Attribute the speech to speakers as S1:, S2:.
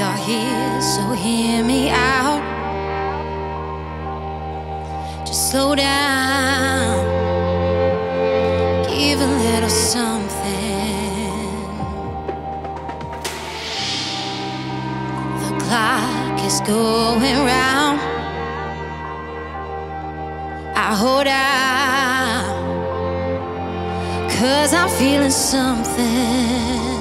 S1: you're here, so hear me out. Just slow down, give a little something. The clock is going round. I hold out, cause I'm feeling something.